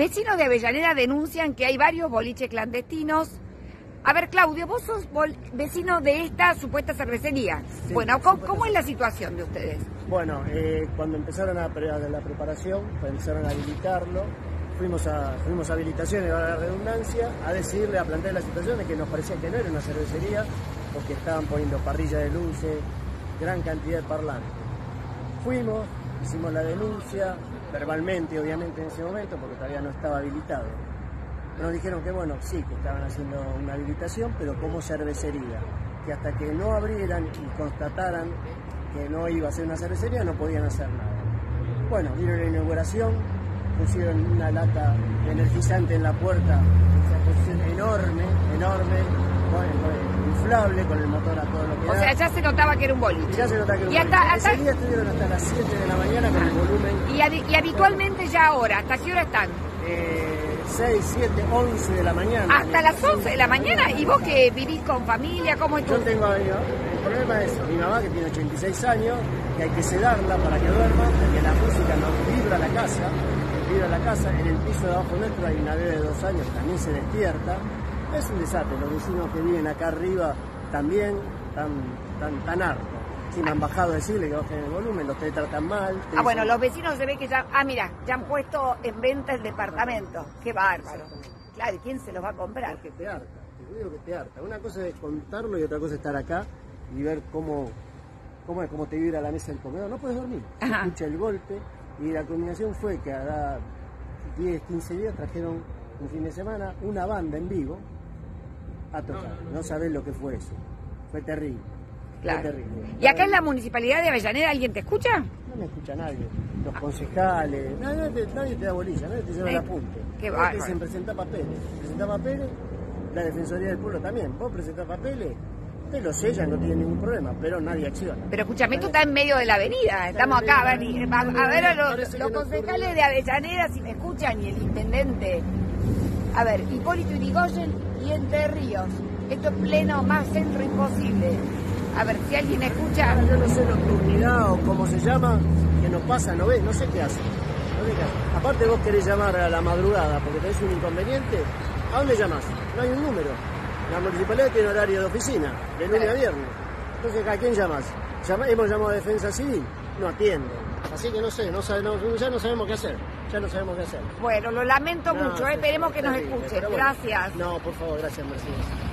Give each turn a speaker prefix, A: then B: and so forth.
A: Vecinos de Avellaneda denuncian que hay varios boliches clandestinos. A ver, Claudio, vos sos vecino de esta supuesta cervecería. bueno, ¿cómo, es la situación de ustedes?
B: Bueno, eh, cuando empezaron a, la preparación, empezaron a habilitarlo, fuimos a, fuimos a habilitaciones, a la redundancia, a decirle, a plantear la situación de que nos parecía que no era una cervecería, porque estaban poniendo parrilla de luces, gran cantidad de parlantes. Fuimos, hicimos la denuncia, verbalmente obviamente en ese momento, porque todavía no estaba habilitado. Nos dijeron que bueno, sí, que estaban haciendo una habilitación, pero como cervecería, que hasta que no abrieran y constataran que no iba a ser una cervecería, no podían hacer nada. Bueno, vino la inauguración, pusieron una lata energizante en la puerta, una posición enorme, enorme, inflable, con el motor a todo
A: O sea, ya se notaba que era un boliche.
B: Ya se notaba que era un
A: y
B: hasta, Ese día estuvieron hasta las 7 de la mañana con el volumen.
A: Y, habitualmente ya ahora, ¿hasta qué hora están?
B: Eh, 6, 7, 11 de la mañana.
A: ¿Hasta las 11 de la mañana? ¿Y vos que vivís con familia? ¿Cómo es
B: Yo tengo a El problema es mi mamá que tiene 86 años, que hay que sedarla para que duerma, porque la música nos vibra la casa, vibra la casa. En el piso de abajo nuestro hay una bebé de dos años, también se despierta. Es un desastre, los vecinos que viven acá arriba también están tan, tan hartos. Sí, me han bajado a decirle que bajen el volumen, los te tratan mal.
A: ah, bueno, los vecinos se ve que ya. Ah, mira, ya han puesto en venta el departamento. Qué bárbaro. Claro, ¿y quién se los va a comprar?
B: Porque te harta, te digo que te harta. Una cosa es contarlo y otra cosa es estar acá y ver cómo, cómo, cómo te vibra la mesa del comedor. No puedes dormir. Escucha el golpe y la combinación fue que a 10, 15 días trajeron un fin de semana una banda en vivo a tocar. No sabés lo que fue eso. Fue terrible. Claro. Fue terrible.
A: ¿Y acá en la municipalidad de Avellaneda alguien te escucha?
B: No me escucha nadie. Los concejales, nadie, te da bolilla, nadie te lleva el apunte.
A: Qué va.
B: dicen presentar papeles. Presentar papeles, la Defensoría del Pueblo también. Vos presentás papeles, te lo sellan, no tiene ningún problema, pero nadie acciona.
A: Pero escúchame, esto está en medio de la avenida. Estamos acá, a ver, a, ver a los, los concejales de Avellaneda si me escuchan y el intendente. A ver, Hipólito Yrigoyen y Entre Ríos. Esto es pleno más centro imposible. A ver, si alguien escucha...
B: Yo no sé nocturnidad o cómo se llama, que nos pasa, no ve, no sé qué hace. Aparte vos querés llamar a la madrugada porque tenés un inconveniente, ¿a dónde llamas? No hay un número. La municipalidad tiene horario de oficina, de lunes a viernes. Entonces, ¿a quién llamas? hemos llamado a Defensa Civil, no atiende. Así que no sé, no, ya no sabemos qué hacer. Ya no sabemos qué hacer.
A: Bueno, lo lamento mucho, esperemos que nos escuchen. Gracias.
B: No, por favor, gracias, Mercedes.